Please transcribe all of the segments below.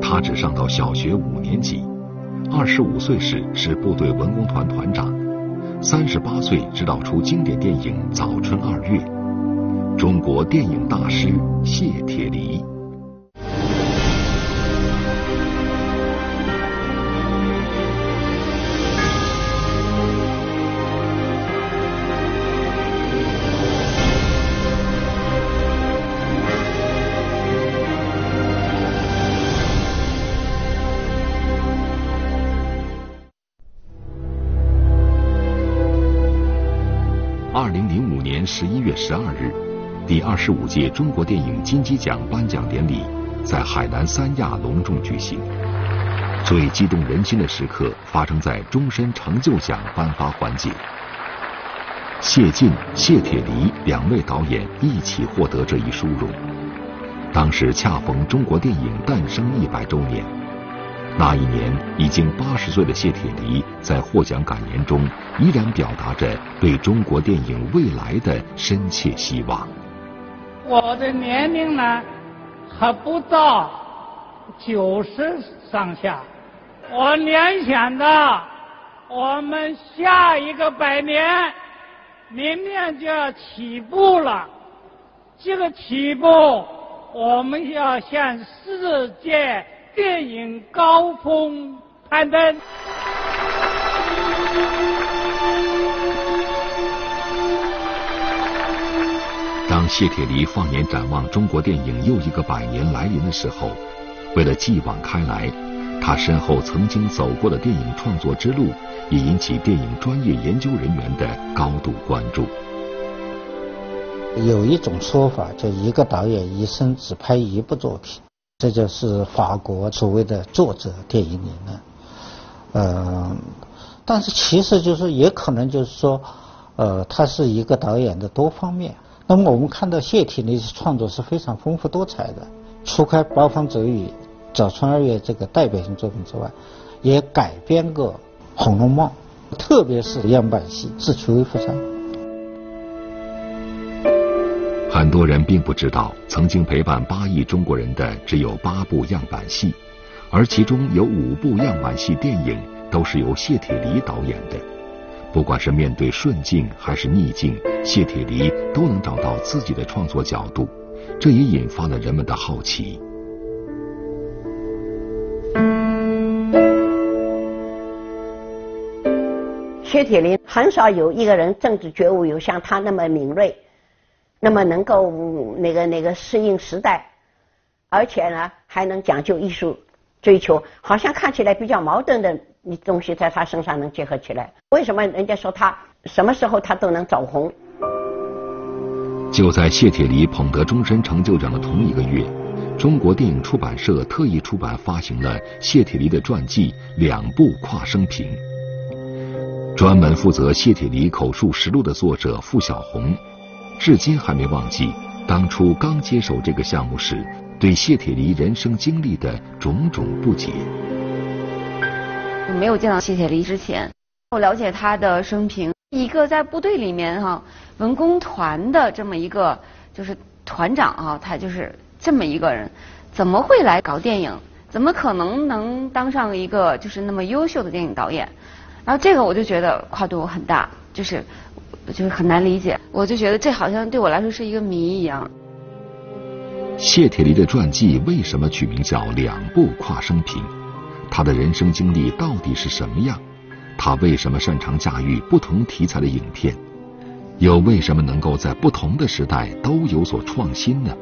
他只上到小学五年级，二十五岁时是部队文工团团长，三十八岁指导出经典电影《早春二月》。中国电影大师谢铁骊。十一月十二日，第二十五届中国电影金鸡奖颁奖典礼在海南三亚隆重举行。最激动人心的时刻发生在终身成就奖颁发环节。谢晋、谢铁骊两位导演一起获得这一殊荣。当时恰逢中国电影诞生一百周年。那一年，已经八十岁的谢铁骊在获奖感言中，依然表达着对中国电影未来的深切希望。我的年龄呢，还不到九十上下，我联想到我们下一个百年，明年就要起步了。这个起步，我们要向世界。电影高峰攀登。当谢铁骊放眼展望中国电影又一个百年来临的时候，为了继往开来，他身后曾经走过的电影创作之路，也引起电影专业研究人员的高度关注。有一种说法，叫一个导演一生只拍一部作品。这就是法国所谓的作者电影理论，呃，但是其实就是也可能就是说，呃，他是一个导演的多方面。那么我们看到谢铁骊创作是非常丰富多彩的，除开《八方走雨》《早春二月》这个代表性作品之外，也改编过《红楼梦》，特别是样板戏《智取威虎山》。很多人并不知道，曾经陪伴八亿中国人的只有八部样板戏，而其中有五部样板戏电影都是由谢铁骊导演的。不管是面对顺境还是逆境，谢铁骊都能找到自己的创作角度，这也引发了人们的好奇。谢铁骊很少有一个人政治觉悟有像他那么敏锐。那么能够那个那个适应时代，而且呢还能讲究艺术追求，好像看起来比较矛盾的你东西在他身上能结合起来。为什么人家说他什么时候他都能走红？就在谢铁骊捧得终身成就奖的同一个月，中国电影出版社特意出版发行了谢铁骊的传记两部跨生平。专门负责谢铁骊口述实录的作者付小红。至今还没忘记当初刚接手这个项目时，对谢铁骊人生经历的种种不解。没有见到谢铁骊之前，我了解他的生平，一个在部队里面哈文工团的这么一个就是团长啊，他就是这么一个人，怎么会来搞电影？怎么可能能当上一个就是那么优秀的电影导演？然后这个我就觉得跨度很大，就是。就是很难理解，我就觉得这好像对我来说是一个谜一样。谢铁骊的传记为什么取名叫《两部跨生平》？他的人生经历到底是什么样？他为什么擅长驾驭不同题材的影片？又为什么能够在不同的时代都有所创新呢？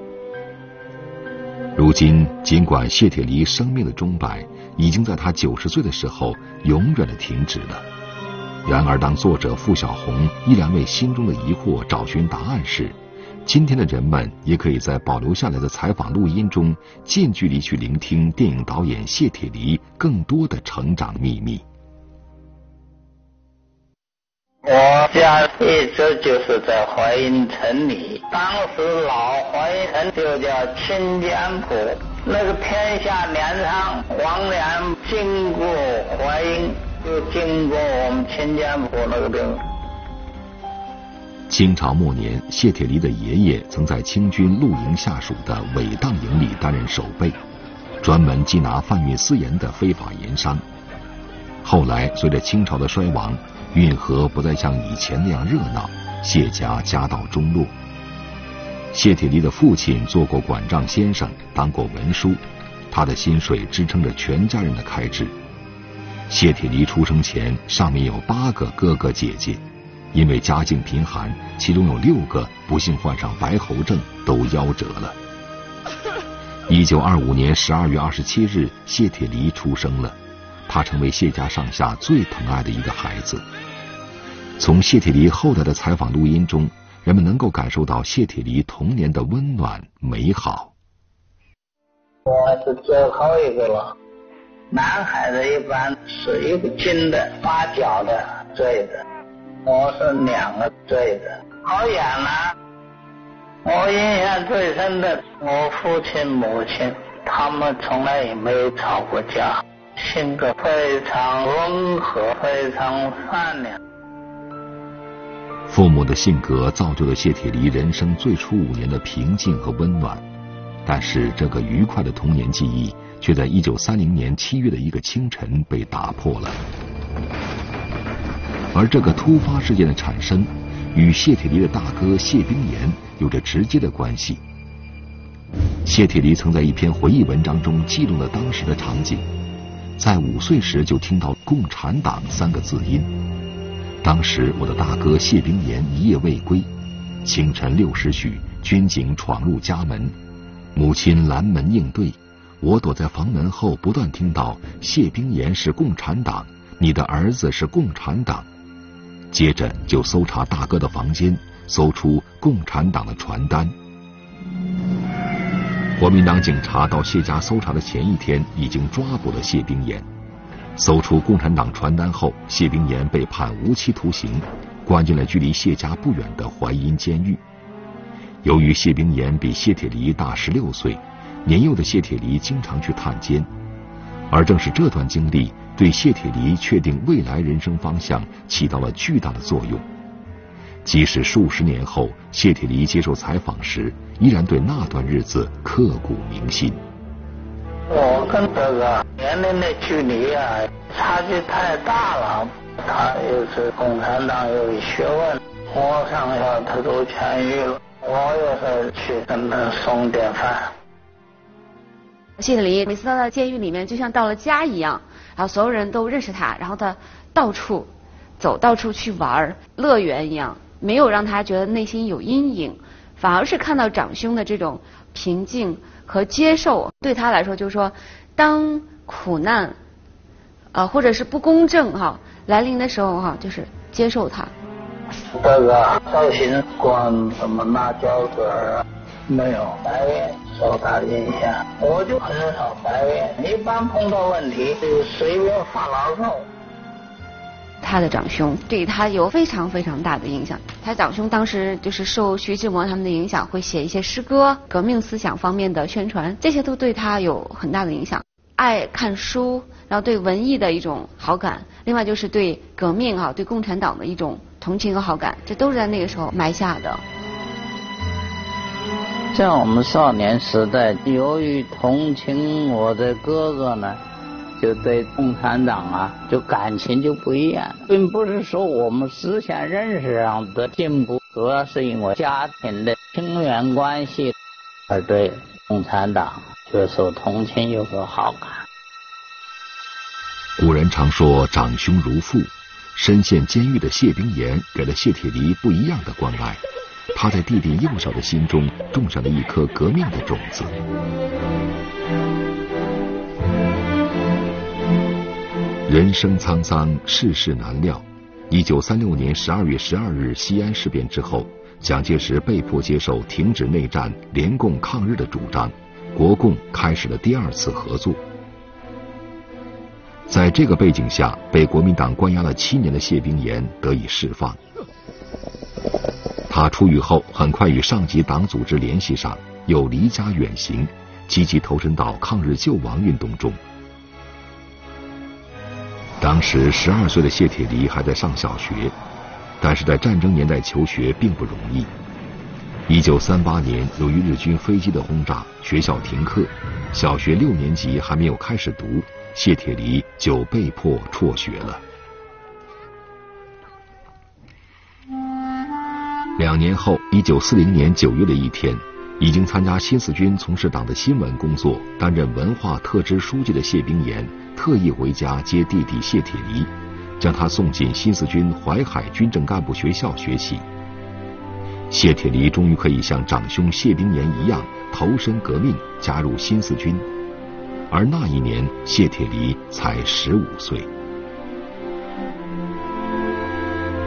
如今，尽管谢铁骊生命的钟摆已经在他九十岁的时候永远的停止了。然而，当作者付小红依然为心中的疑惑找寻答案时，今天的人们也可以在保留下来的采访录音中，近距离去聆听电影导演谢铁骊更多的成长秘密。我家一直就是在淮阴城里，当时老淮阴城就叫清江浦，那个天下粮仓黄粮经过淮阴。就经过我们清江浦那个地方。清朝末年，谢铁骊的爷爷曾在清军陆营下属的伪当营里担任守备，专门缉拿贩运私盐的非法盐商。后来，随着清朝的衰亡，运河不再像以前那样热闹，谢家家道中落。谢铁骊的父亲做过管账先生，当过文书，他的薪水支撑着全家人的开支。谢铁骊出生前，上面有八个哥哥姐姐。因为家境贫寒，其中有六个不幸患上白喉症，都夭折了。一九二五年十二月二十七日，谢铁骊出生了，他成为谢家上下最疼爱的一个孩子。从谢铁骊后代的采访录音中，人们能够感受到谢铁骊童年的温暖美好。我是最后一个了，男孩子一般是一个金的八角的坠子。我是两个坠的，好远啊！我印象最深的，我父亲母亲，他们从来也没有吵过架，性格非常温和，非常善良。父母的性格造就了谢铁骊人生最初五年的平静和温暖，但是这个愉快的童年记忆，却在一九三零年七月的一个清晨被打破了。而这个突发事件的产生，与谢铁骊的大哥谢冰岩有着直接的关系。谢铁骊曾在一篇回忆文章中记录了当时的场景，在五岁时就听到“共产党”三个字音。当时我的大哥谢冰岩一夜未归，清晨六时许，军警闯入家门，母亲拦门应对，我躲在房门后，不断听到“谢冰岩是共产党，你的儿子是共产党”。接着就搜查大哥的房间，搜出共产党的传单。国民党警察到谢家搜查的前一天，已经抓捕了谢冰岩。搜出共产党传单后，谢冰岩被判无期徒刑，关进了距离谢家不远的淮阴监狱。由于谢冰岩比谢铁骊大十六岁，年幼的谢铁骊经常去探监，而正是这段经历。对谢铁骊确定未来人生方向起到了巨大的作用。即使数十年后，谢铁骊接受采访时，依然对那段日子刻骨铭心。我跟这个年龄的距离啊，差距太大了。他又是共产党，有学问，我上下他都痊愈了。我也是去跟他送点饭。谢铁骊每次到了监狱里面，就像到了家一样。然后所有人都认识他，然后他到处走，到处去玩乐园一样，没有让他觉得内心有阴影，反而是看到长兄的这种平静和接受，对他来说就是说，当苦难啊或者是不公正哈来临的时候哈，就是接受他。这个造型观什么辣椒水儿没有白烟。受他影响，我就很少怀怨。一般碰到问题就随便发牢骚。他的长兄对他有非常非常大的影响。他长兄当时就是受徐志摩他们的影响，会写一些诗歌、革命思想方面的宣传，这些都对他有很大的影响。爱看书，然后对文艺的一种好感，另外就是对革命啊、对共产党的一种同情和好感，这都是在那个时候埋下的。像我们少年时代，由于同情我的哥哥呢，就对共产党啊，就感情就不一样，并不是说我们思想认识上的进步，主要是因为家庭的亲缘关系，而对共产党就受同情有个好感。古人常说长兄如父，身陷监狱的谢冰岩给了谢铁骊不一样的关爱。他在弟弟幼小的心中种下了一颗革命的种子。人生沧桑，世事难料。一九三六年十二月十二日西安事变之后，蒋介石被迫接受停止内战、联共抗日的主张，国共开始了第二次合作。在这个背景下，被国民党关押了七年的谢冰岩得以释放。他出狱后，很快与上级党组织联系上，又离家远行，积极投身到抗日救亡运动中。当时十二岁的谢铁骊还在上小学，但是在战争年代求学并不容易。一九三八年，由于日军飞机的轰炸，学校停课，小学六年级还没有开始读，谢铁骊就被迫辍学了。两年后，一九四零年九月的一天，已经参加新四军从事党的新闻工作、担任文化特支书记的谢冰岩，特意回家接弟弟谢铁骊，将他送进新四军淮海军政干部学校学习。谢铁骊终于可以像长兄谢冰岩一样投身革命，加入新四军。而那一年，谢铁骊才十五岁。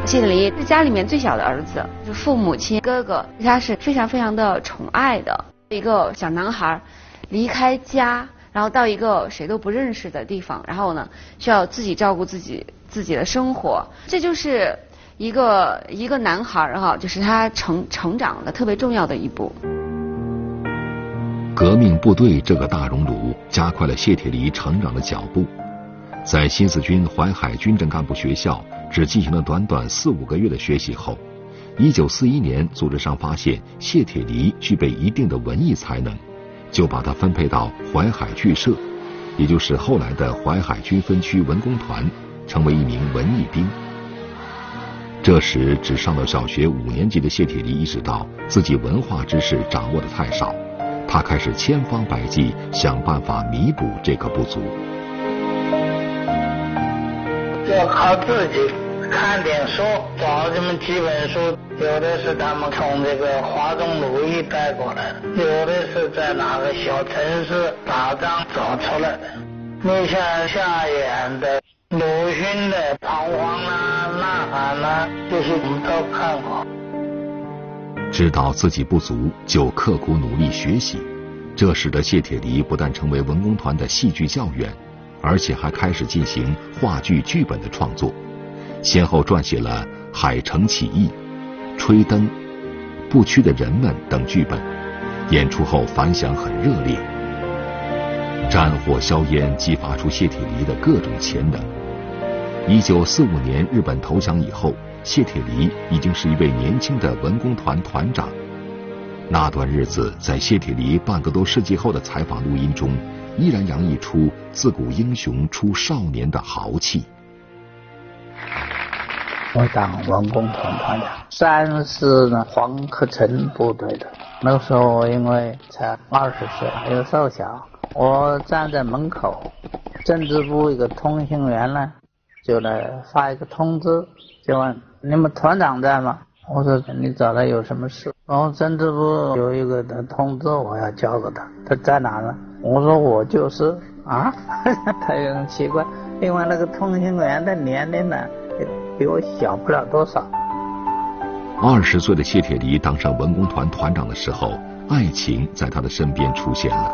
谢铁骊是家里面最小的儿子，就父母亲哥哥对他是非常非常的宠爱的。一个小男孩离开家，然后到一个谁都不认识的地方，然后呢需要自己照顾自己自己的生活，这就是。一个一个男孩哈，就是他成成长的特别重要的一步。革命部队这个大熔炉加快了谢铁骊成长的脚步。在新四军淮海军政干部学校只进行了短短四五个月的学习后，一九四一年组织上发现谢铁骊具备一定的文艺才能，就把他分配到淮海剧社，也就是后来的淮海军分区文工团，成为一名文艺兵。这时，只上到小学五年级的谢铁骊意识到自己文化知识掌握的太少，他开始千方百计想办法弥补这个不足。要靠自己看点书，找这么几本书，有的是他们从这个华中鲁艺带过来的，有的是在哪个小城市打仗找出来的。你像夏衍的。鲁迅的《彷徨》啊，《呐喊》啊，这些我们都看过。知道自己不足，就刻苦努力学习，这使得谢铁骊不但成为文工团的戏剧教员，而且还开始进行话剧剧本的创作，先后撰写了《海城起义》《吹灯》《不屈的人们》等剧本，演出后反响很热烈。战火硝烟激发出谢铁骊的各种潜能。一九四五年日本投降以后，谢铁骊已经是一位年轻的文工团团长。那段日子，在谢铁骊半个多世纪后的采访录音中，依然洋溢出自古英雄出少年的豪气。我当文工团团长，三是呢黄克诚部队的。那时候我因为才二十岁，还有瘦小，我站在门口，政治部一个通信员呢。就来发一个通知，就问你们团长在吗？我说你找他有什么事？然后政治部有一个的通知，我要交给他，他在哪呢？我说我就是啊，他有点奇怪，因为那个通讯员的年龄呢，比我小不了多少。二十岁的谢铁骊当上文工团团长的时候，爱情在他的身边出现了。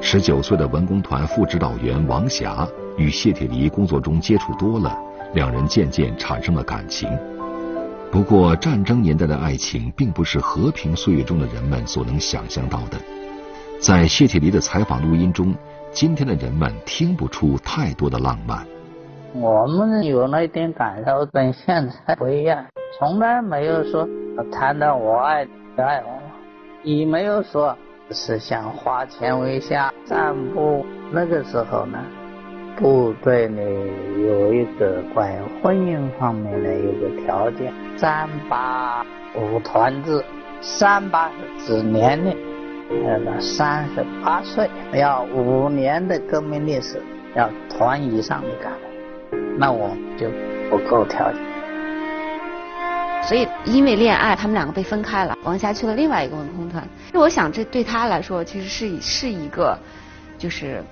十九岁的文工团副指导员王霞。与谢铁骊工作中接触多了，两人渐渐产生了感情。不过，战争年代的爱情并不是和平岁月中的人们所能想象到的。在谢铁骊的采访录音中，今天的人们听不出太多的浪漫。我们有那一点感受，跟现在不一样，从来没有说谈到我爱你爱我，也没有说是想花钱为下散步。那个时候呢？部队里有一个关于婚姻方面的一个条件，三八五团制，三八是指年龄，呃，三十八岁要五年的革命历史，要团以上的干部，那我就不够条件。所以因为恋爱，他们两个被分开了，王霞去了另外一个文工团。我想这对他来说，其实是是一个，就是。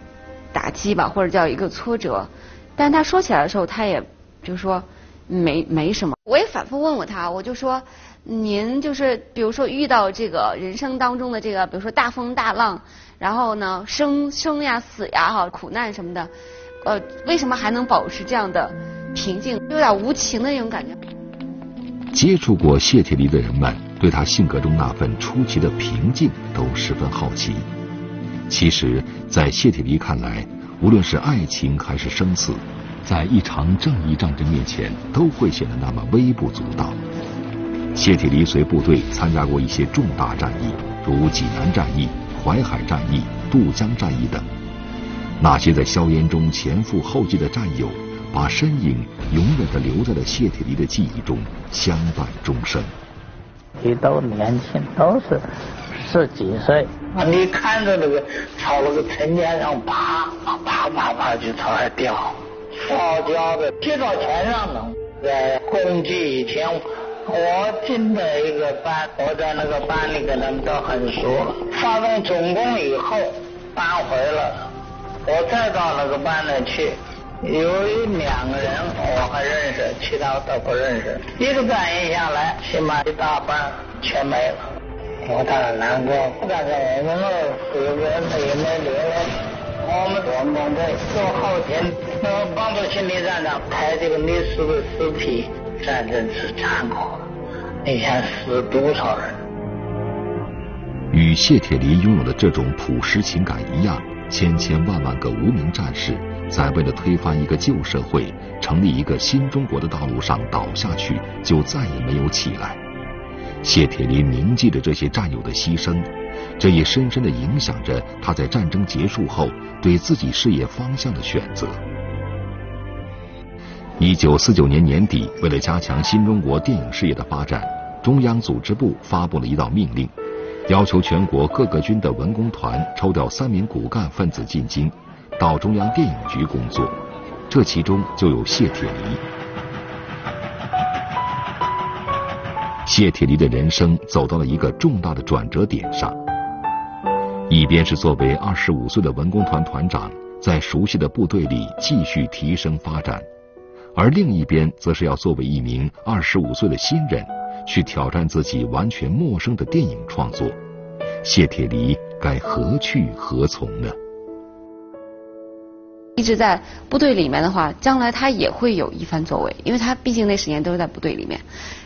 打击吧，或者叫一个挫折，但他说起来的时候，他也就说没没什么。我也反复问过他，我就说您就是比如说遇到这个人生当中的这个，比如说大风大浪，然后呢生生呀死呀哈苦难什么的，呃为什么还能保持这样的平静？有点无情的那种感觉。接触过谢铁骊的人们，对他性格中那份出奇的平静都十分好奇。其实，在谢铁骊看来，无论是爱情还是生死，在一场正义战争面前都会显得那么微不足道。谢铁骊随部队参加过一些重大战役，如济南战役、淮海战役、渡江战役等。那些在硝烟中前赴后继的战友，把身影永远的留在了谢铁骊的记忆中，相伴终生。你都年轻，都是十几岁。你看着那个朝那个城墙上爬，爬爬爬就朝下掉，烧焦的贴到墙上了。在攻击以前。我进的一个班，我在那个班里跟他们都很熟了。发动总攻以后，搬回了，我再到那个班里去，有一两个人我还认识，其他都不认识。一个战役下来，起码一大半全没了，我当然难过。但是我们那四个人也没留了，我们文工队做后勤，帮助心理站长抬这个历史的尸体。战争是残酷，你想死多少人？与谢铁骊拥有的这种朴实情感一样，千千万万个无名战士在为了推翻一个旧社会、成立一个新中国的道路上倒下去，就再也没有起来。谢铁骊铭记着这些战友的牺牲，这也深深的影响着他在战争结束后对自己事业方向的选择。一九四九年年底，为了加强新中国电影事业的发展，中央组织部发布了一道命令，要求全国各个军的文工团抽调三名骨干分子进京，到中央电影局工作。这其中就有谢铁骊。谢铁骊的人生走到了一个重大的转折点上，一边是作为二十五岁的文工团团长，在熟悉的部队里继续提升发展。而另一边，则是要作为一名二十五岁的新人，去挑战自己完全陌生的电影创作。谢铁骊该何去何从呢？一直在部队里面的话，将来他也会有一番作为，因为他毕竟那十年都是在部队里面。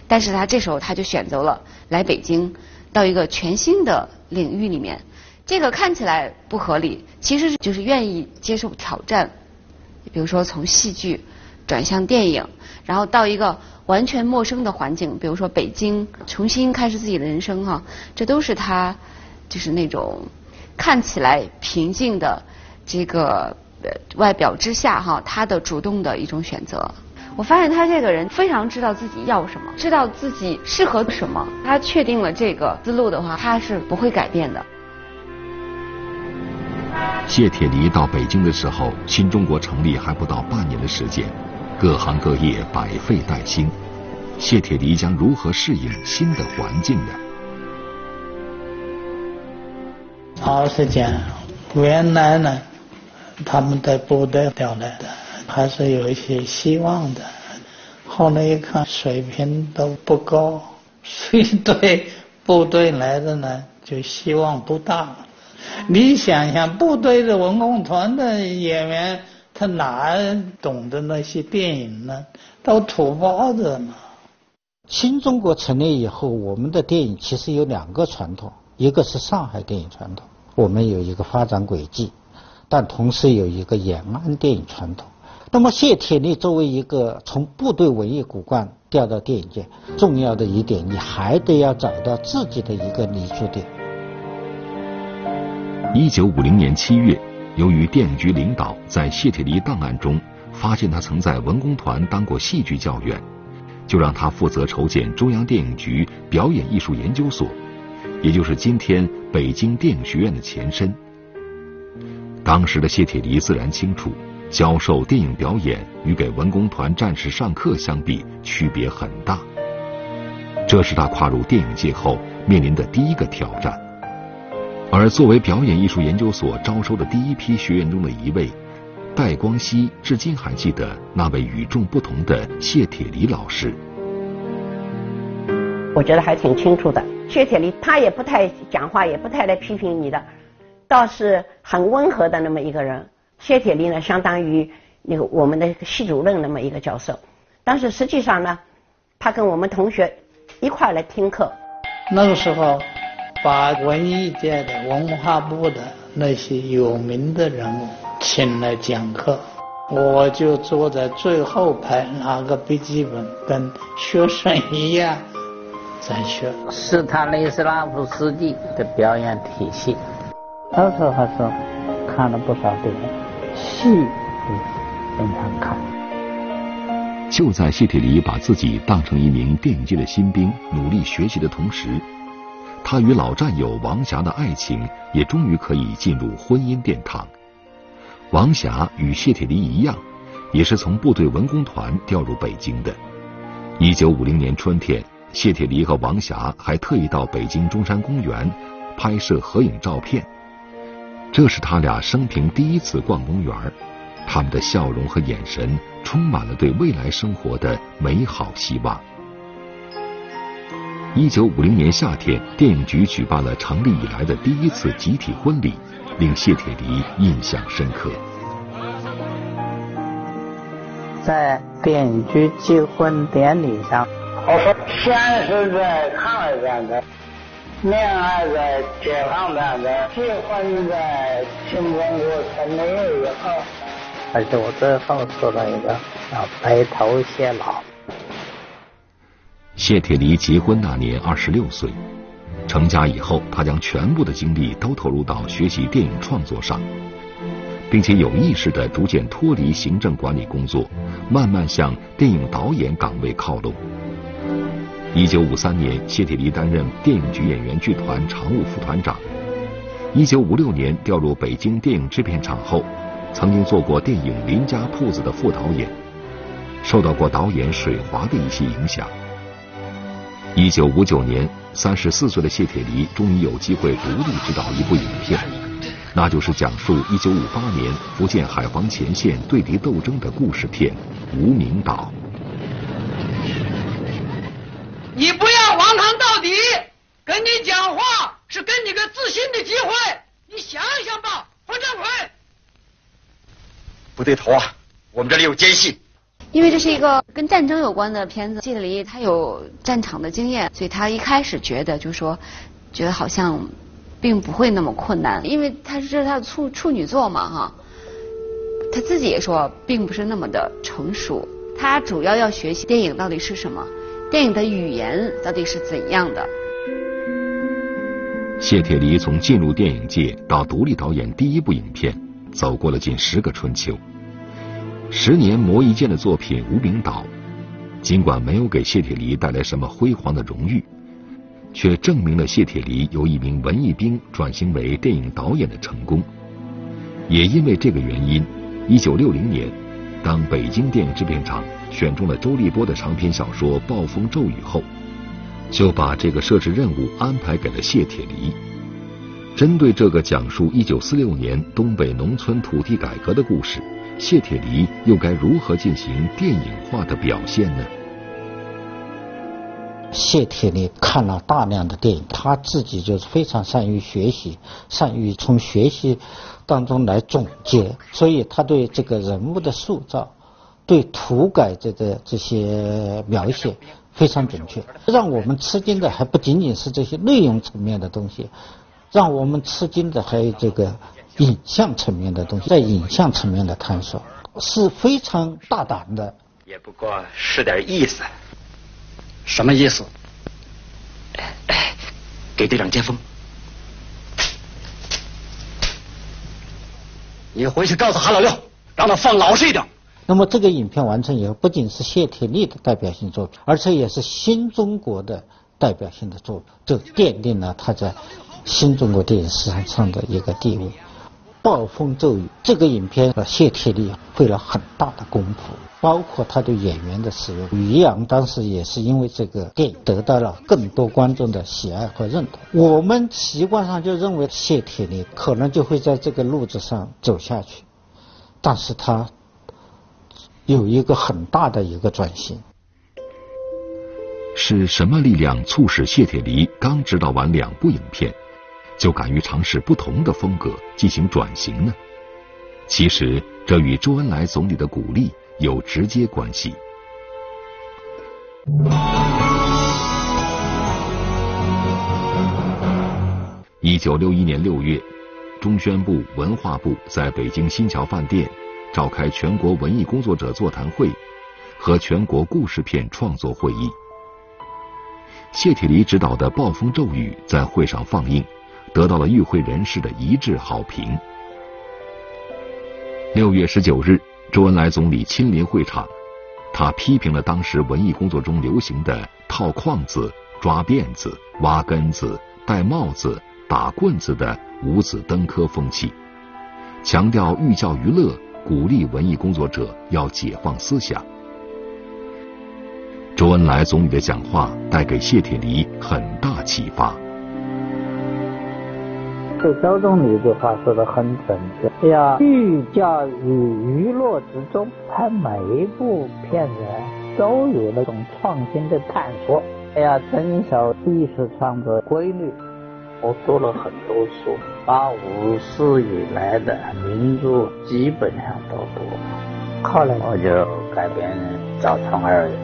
但是他这时候他就选择了来北京，到一个全新的领域里面。这个看起来不合理，其实就是愿意接受挑战。比如说从戏剧。转向电影，然后到一个完全陌生的环境，比如说北京，重新开始自己的人生哈，这都是他就是那种看起来平静的这个外表之下哈，他的主动的一种选择。我发现他这个人非常知道自己要什么，知道自己适合什么，他确定了这个思路的话，他是不会改变的。谢铁骊到北京的时候，新中国成立还不到半年的时间。各行各业百废待兴，谢铁骊将如何适应新的环境呢？老实讲，原来呢，他们在部队调来的，还是有一些希望的。后来一看，水平都不高，所以对部队来的呢，就希望不大。你想想，部队的文工团的演员。他哪懂得那些电影呢？都土包子嘛。新中国成立以后，我们的电影其实有两个传统，一个是上海电影传统，我们有一个发展轨迹，但同时有一个延安电影传统。那么谢铁骊作为一个从部队文艺骨干调到电影界，重要的一点，你还得要找到自己的一个立足点。一九五零年七月。由于电影局领导在谢铁骊档案中发现他曾在文工团当过戏剧教员，就让他负责筹建中央电影局表演艺术研究所，也就是今天北京电影学院的前身。当时的谢铁骊自然清楚，教授电影表演与给文工团战士上课相比区别很大，这是他跨入电影界后面临的第一个挑战。而作为表演艺术研究所招收的第一批学员中的一位，戴光熙至今还记得那位与众不同的谢铁骊老师。我觉得还挺清楚的，谢铁骊他也不太讲话，也不太来批评你的，倒是很温和的那么一个人。谢铁骊呢，相当于那个我们的系主任那么一个教授，但是实际上呢，他跟我们同学一块来听课。那个时候。把文艺界的、文化部的那些有名的人物请来讲课，我就坐在最后排，拿个笔记本，跟学生一样在学斯坦尼斯拉夫斯基的表演体系。那时候还说看了不少电影，戏经常看。就在谢铁骊把自己当成一名电影界的新兵，努力学习的同时，他与老战友王霞的爱情也终于可以进入婚姻殿堂。王霞与谢铁骊一样，也是从部队文工团调入北京的。一九五零年春天，谢铁骊和王霞还特意到北京中山公园拍摄合影照片。这是他俩生平第一次逛公园，他们的笑容和眼神充满了对未来生活的美好希望。一九五零年夏天，电影局举办了成立以来的第一次集体婚礼。令谢铁骊印象深刻。在电影局结婚典礼上，我说先是在抗日战争，恋爱在解放战争，结婚在新中国成立以后，而且我最后做了一个叫白头偕老。谢铁骊结婚那年二十六岁。成家以后，他将全部的精力都投入到学习电影创作上，并且有意识的逐渐脱离行政管理工作，慢慢向电影导演岗位靠拢。一九五三年，谢铁骊担任电影局演员剧团常务副团长。一九五六年调入北京电影制片厂后，曾经做过电影《林家铺子》的副导演，受到过导演水华的一些影响。一九五九年。三十四岁的谢铁骊终于有机会独立执导一部影片，那就是讲述一九五八年福建海防前线对敌斗争的故事片《无名岛》。你不要荒唐到底，跟你讲话是给你个自信的机会，你想想吧，黄振奎。不对头啊，我们这里有奸细。因为这是一个跟战争有关的片子，谢铁骊他有战场的经验，所以他一开始觉得就说，觉得好像并不会那么困难，因为他是这是他的处处女作嘛哈，他自己也说并不是那么的成熟，他主要要学习电影到底是什么，电影的语言到底是怎样的。谢铁骊从进入电影界到独立导演第一部影片，走过了近十个春秋。十年磨一剑的作品《无名岛》，尽管没有给谢铁骊带来什么辉煌的荣誉，却证明了谢铁骊由一名文艺兵转型为电影导演的成功。也因为这个原因，一九六零年，当北京电影制片厂选中了周立波的长篇小说《暴风骤雨》后，就把这个摄制任务安排给了谢铁骊。针对这个讲述一九四六年东北农村土地改革的故事。谢铁骊又该如何进行电影化的表现呢？谢铁骊看了大量的电影，他自己就是非常善于学习，善于从学习当中来总结，所以他对这个人物的塑造、对土改这个这些描写非常准确。让我们吃惊的还不仅仅是这些内容层面的东西，让我们吃惊的还有这个。影像层面的东西，在影像层面的探索是非常大胆的。也不过是点意思。什么意思？给队长接风。你回去告诉韩老六，让他放老实一点。那么这个影片完成以后，不仅是谢铁骊的代表性作品，而且也是新中国的代表性的作品，就奠定了他在新中国电影史上的一个地位。暴风骤雨这个影片，谢铁骊费了很大的功夫，包括他对演员的使用。于洋当时也是因为这个电影得到了更多观众的喜爱和认同。我们习惯上就认为谢铁骊可能就会在这个路子上走下去，但是他有一个很大的一个转型。是什么力量促使谢铁骊刚执导完两部影片？就敢于尝试不同的风格进行转型呢？其实这与周恩来总理的鼓励有直接关系。一九六一年六月，中宣部、文化部在北京新桥饭店召开全国文艺工作者座谈会和全国故事片创作会议。谢铁骊执导的《暴风骤雨》在会上放映，得到了与会人士的一致好评。六月十九日，周恩来总理亲临会场，他批评了当时文艺工作中流行的套框子、抓辫子、挖根子、戴帽子、打棍子的五子登科风气，强调寓教于乐，鼓励文艺工作者要解放思想。周恩来总理的讲话带给谢铁骊很大启发。这周总理这话说的很准确，要寓教于娱乐之中，他每一部片子都有那种创新的探索，要遵守艺术创作规律。我读了很多书，八五四以来的名著基本上都读了。后来我就改编《早春二月》。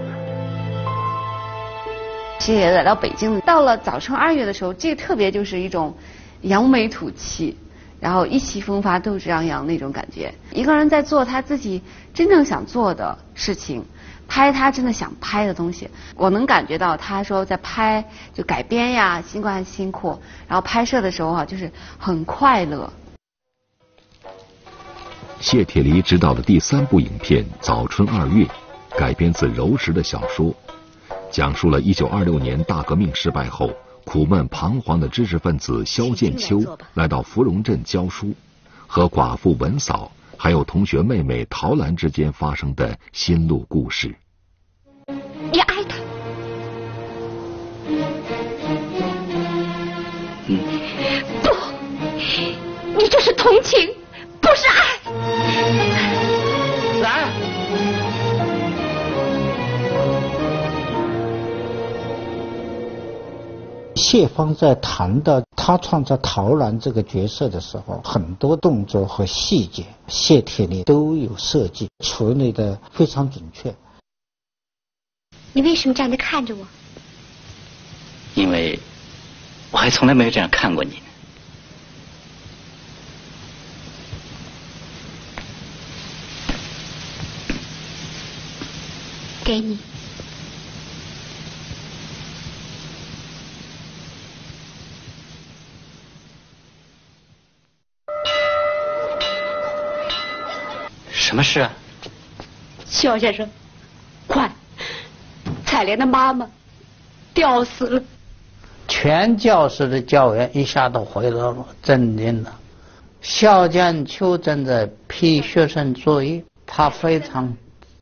谢谢来到北京，到了早春二月的时候，这个特别就是一种。扬眉吐气，然后意气风发、斗志昂扬那种感觉。一个人在做他自己真正想做的事情，拍他真的想拍的东西。我能感觉到他说在拍就改编呀，尽管辛苦，然后拍摄的时候啊，就是很快乐。谢铁骊执导的第三部影片《早春二月》，改编自柔石的小说，讲述了一九二六年大革命失败后。苦闷彷徨的知识分子肖剑秋来到芙蓉镇教书，和寡妇文嫂还有同学妹妹陶兰之间发生的心路故事。你爱他？嗯，不，你这是同情，谢芳在谈到他创造陶然这个角色的时候，很多动作和细节，谢铁骊都有设计，处理的非常准确。你为什么这样的看着我？因为我还从来没有这样看过你呢。给你。什么事啊？肖先生，快！彩莲的妈妈吊死了。全教室的教员一下都回到了镇定了。肖剑秋正在批学生作业，他非常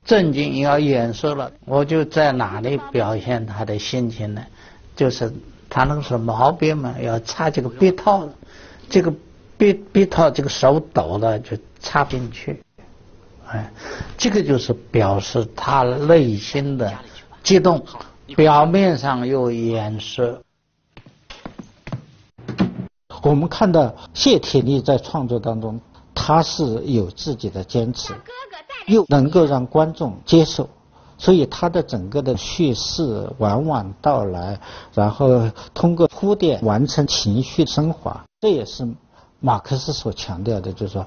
震惊，要演示了。我就在哪里表现他的心情呢？就是他那个是毛笔嘛，要插这个笔套，这个笔笔套这个手抖了就插不进去。哎，这个就是表示他内心的激动，表面上又掩饰。我们看到谢铁骊在创作当中，他是有自己的坚持，又能够让观众接受，所以他的整个的叙事往往到来，然后通过铺垫完成情绪升华。这也是马克思所强调的，就是说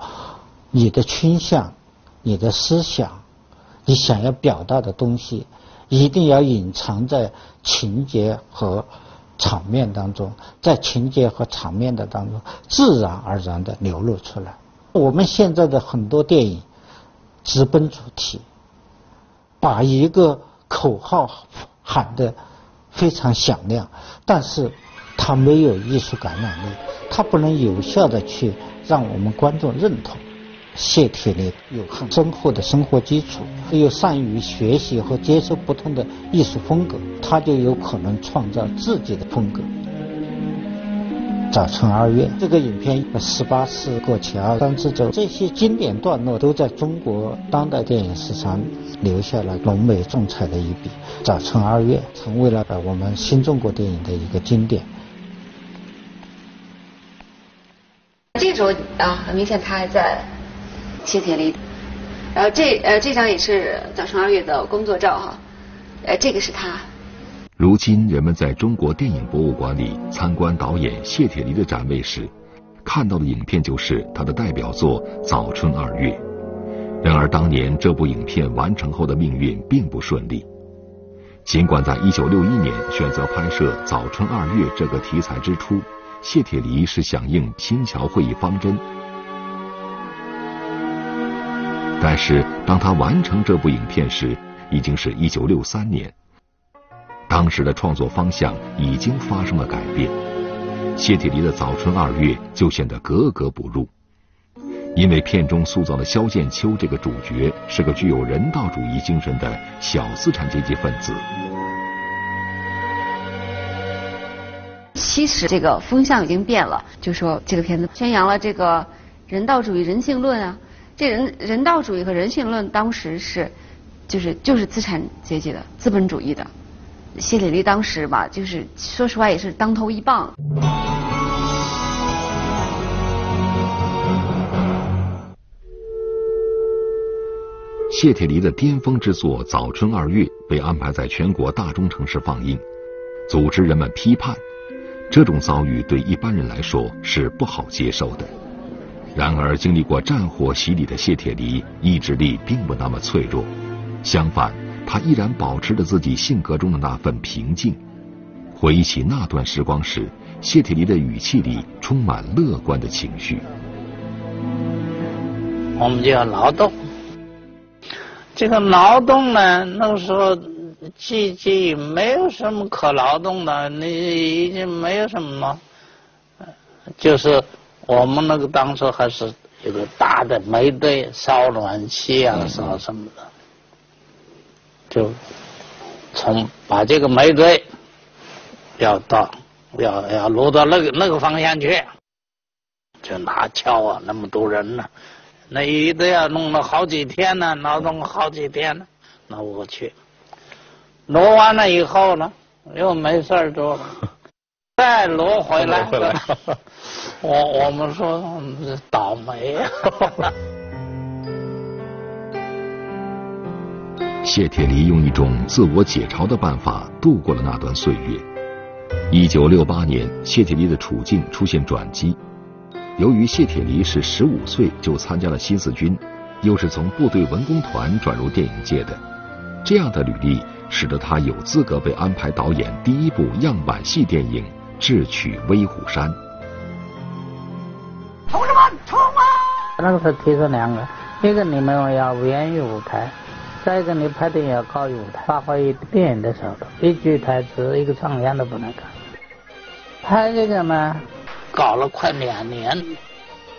你的倾向。你的思想，你想要表达的东西，一定要隐藏在情节和场面当中，在情节和场面的当中，自然而然的流露出来。我们现在的很多电影直奔主题，把一个口号喊得非常响亮，但是它没有艺术感染力，它不能有效的去让我们观众认同。谢铁骊有很深厚的生活基础，又善于学习和接受不同的艺术风格，他就有可能创造自己的风格。早春二月这个影片，十八次过桥、三次走，这些经典段落都在中国当代电影史上留下了浓眉重彩的一笔。早春二月成为了我们新中国电影的一个经典。这时候啊，很明显他还在。谢铁骊，然后这呃这张也是早春二月的工作照哈，呃这个是他。如今人们在中国电影博物馆里参观导演谢铁骊的展位时，看到的影片就是他的代表作《早春二月》。然而，当年这部影片完成后的命运并不顺利。尽管在1961年选择拍摄《早春二月》这个题材之初，谢铁骊是响应新桥会议方针，但是当他完成这部影片时，已经是一九六三年。当时的创作方向已经发生了改变，谢铁骊的《早春二月》就显得格格不入。因为片中塑造的萧剑秋这个主角是个具有人道主义精神的小资产阶级分子。其实这个风向已经变了，就说这个片子宣扬了这个人道主义、人性论啊。这人人道主义和人性论当时是就是就是资产阶级的资本主义的。谢铁骊当时吧，就是说实话也是当头一棒。谢铁骊的巅峰之作《早春二月》被安排在全国大中城市放映，组织人们批判，这种遭遇对一般人来说是不好接受的。然而，经历过战火洗礼的谢铁骊意志力并不那么脆弱，相反，他依然保持着自己性格中的那份平静。回忆起那段时光时，谢铁骊的语气里充满乐观的情绪。我们就要劳动。这个劳动呢，那个时候既既没有什么可劳动的，你已经没有什么，就是我们那个当时还是有个大的煤堆烧暖气啊，烧什么的，就从把这个煤堆要到要要挪到那个那个方向去，就拿锹啊，那么多人呢。那一都要弄了好几天呢，劳动好几天呢，那我去，挪完了以后呢，又没事儿做了，再挪回来，我我们说倒霉呀。谢铁骊用一种自我解嘲的办法度过了那段岁月。一九六八年，谢铁骊的处境出现转机。由于谢铁骊是十五岁就参加了新四军，又是从部队文工团转入电影界的，这样的履历使得他有资格被安排导演第一部样板戏电影《智取威虎山》。同志们，冲啊！那个时候提出两个，一个你们要源于舞台，再一个你拍电影要靠舞台，发挥电影的手段，一句台词、一个唱腔都不能改。拍这个嘛。搞了快两年，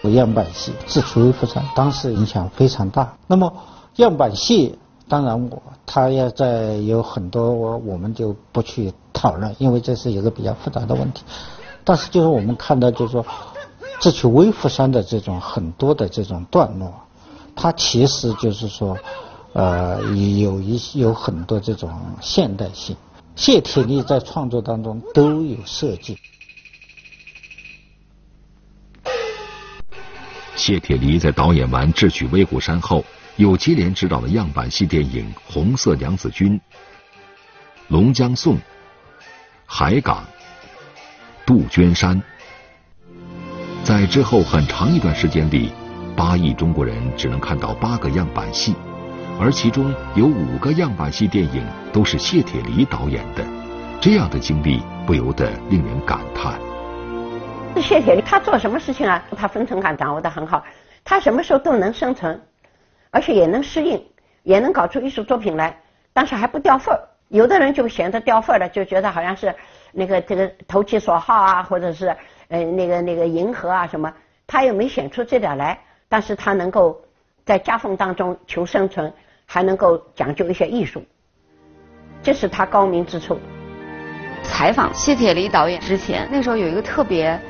样板戏《智取威虎山》当时影响非常大。那么样板戏，当然我他要在有很多我我们就不去讨论，因为这是一个比较复杂的问题。但是就是我们看到，就是说《智取威虎山》的这种很多的这种段落，它其实就是说，呃，有一有很多这种现代性。谢铁骊在创作当中都有设计。谢铁骊在导演完《智取威虎山》后，又接连执导了样板戏电影《红色娘子军》《龙江颂》《海港》《杜鹃山》。在之后很长一段时间里，八亿中国人只能看到八个样板戏，而其中有五个样板戏电影都是谢铁骊导演的。这样的经历不由得令人感叹。谢铁骊他做什么事情啊？他分寸感掌握的很好，他什么时候都能生存，而且也能适应，也能搞出艺术作品来，但是还不掉份儿。有的人就嫌着掉份儿了，就觉得好像是那个这个投其所好啊，或者是呃那个那个迎合啊什么，他又没显出这点来，但是他能够在夹缝当中求生存，还能够讲究一些艺术，这是他高明之处。采访谢铁骊导演之前，那时候有一个特别。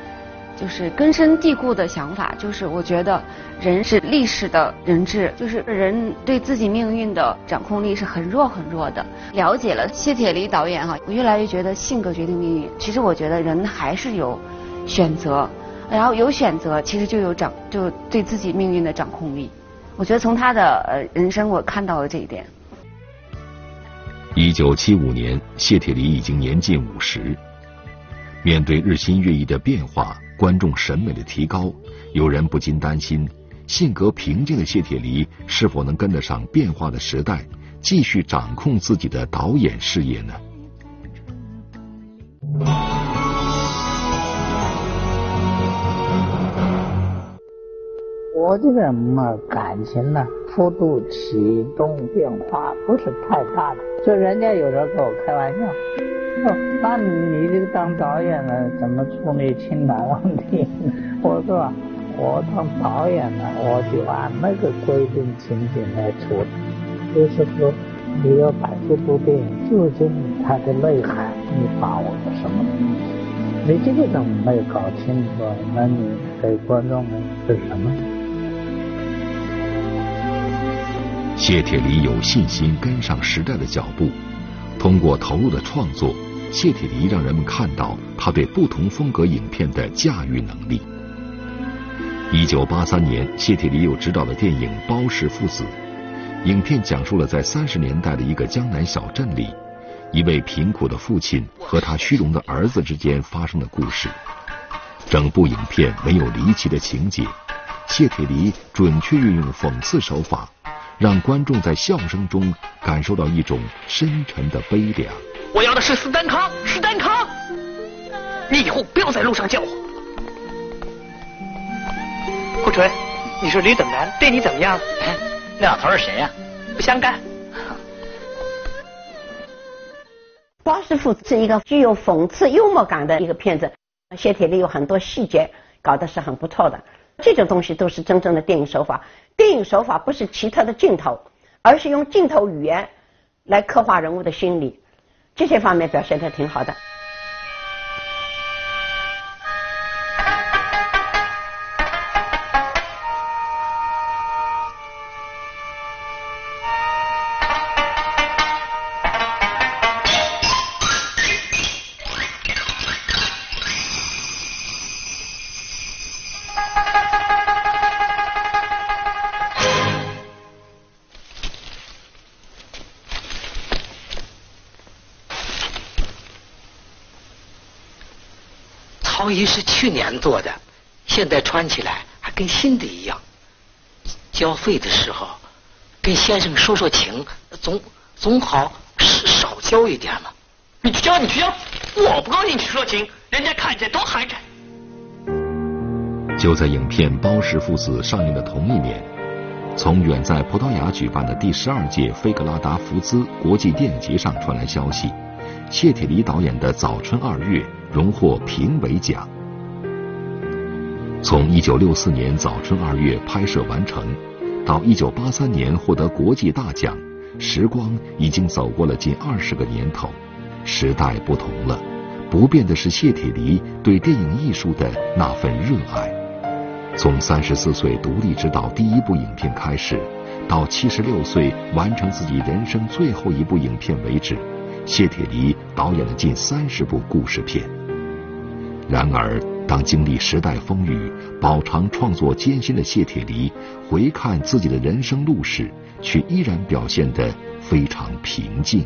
就是根深蒂固的想法，就是我觉得人是历史的人质，就是人对自己命运的掌控力是很弱很弱的。了解了谢铁骊导演哈，我越来越觉得性格决定命运。其实我觉得人还是有选择，然后有选择，其实就有掌，就对自己命运的掌控力。我觉得从他的呃人生，我看到了这一点。一九七五年，谢铁骊已经年近五十，面对日新月异的变化。观众审美的提高，有人不禁担心，性格平静的谢铁骊是否能跟得上变化的时代，继续掌控自己的导演事业呢？我这个嘛感情呢，幅度启动变化不是太大的，就人家有时候跟我开玩笑，那你这个当导演的，怎么处理情感问题？我说我当导演的，我就按那个规定情景来处理，就是说你要把这部电影究竟它的内涵你把握了什么？你这个都没有搞清楚，那你给观众们是什么？谢铁骊有信心跟上时代的脚步，通过投入的创作，谢铁骊让人们看到他对不同风格影片的驾驭能力。一九八三年，谢铁骊又执导了电影《包氏父子》，影片讲述了在三十年代的一个江南小镇里，一位贫苦的父亲和他虚荣的儿子之间发生的故事。整部影片没有离奇的情节，谢铁骊准确运用讽刺手法。让观众在笑声中感受到一种深沉的悲凉。我要的是斯丹康，斯丹康，你以后不要在路上叫我。顾纯，你说吕等南对你怎么样？那老头是谁呀？不相干。包师傅是一个具有讽刺幽默感的一个片子，谢铁骊有很多细节搞得是很不错的。这种东西都是真正的电影手法。电影手法不是奇特的镜头，而是用镜头语言来刻画人物的心理，这些方面表现的挺好的。毛衣是去年做的，现在穿起来还跟新的一样。交费的时候，跟先生说说情，总总好少交一点嘛。你去交，你去交，我不高兴去说情，人家看见多寒碜。就在影片《包氏父子》上映的同一年，从远在葡萄牙举办的第十二届菲格拉达福兹国际电影节上传来消息，谢铁骊导演的《早春二月》。荣获评委奖。从一九六四年早春二月拍摄完成，到一九八三年获得国际大奖，时光已经走过了近二十个年头。时代不同了，不变的是谢铁骊对电影艺术的那份热爱。从三十四岁独立执导第一部影片开始，到七十六岁完成自己人生最后一部影片为止，谢铁骊导演了近三十部故事片。然而，当经历时代风雨、饱尝创作艰辛的谢铁骊回看自己的人生路时，却依然表现得非常平静。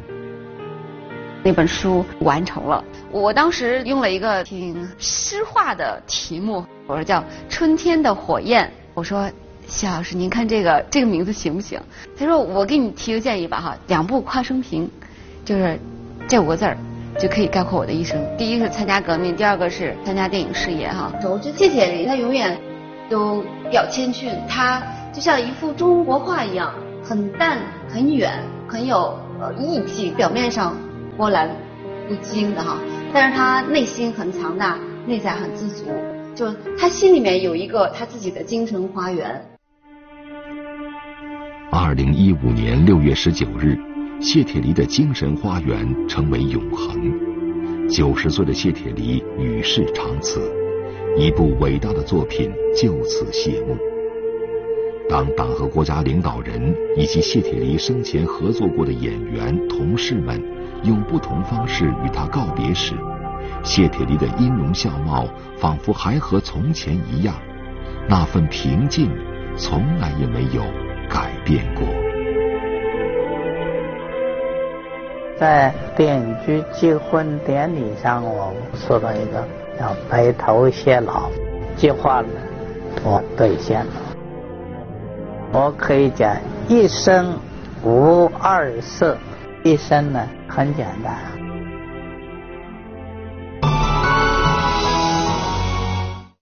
那本书完成了，我当时用了一个挺诗化的题目，我说叫《春天的火焰》。我说谢老师，您看这个这个名字行不行？他说我给你提个建议吧，哈，两部夸生平，就是这五个字儿。就可以概括我的一生。第一是参加革命，第二个是参加电影事业哈。我觉得谢铁骊他永远都比较谦逊，他就像一幅中国画一样，很淡、很远、很有呃意境。表面上波澜不惊的哈，但是他内心很强大，内在很自足，就他心里面有一个他自己的精神花园。二零一五年六月十九日。谢铁骊的精神花园成为永恒。九十岁的谢铁骊与世长辞，一部伟大的作品就此谢幕。当党和国家领导人以及谢铁骊生前合作过的演员同事们用不同方式与他告别时，谢铁骊的音容笑貌仿佛还和从前一样，那份平静从来也没有改变过。在定居结婚典礼上，我说了一个要“白头偕老”，计划呢，我兑现了。我可以讲一生无二色，一生呢很简单。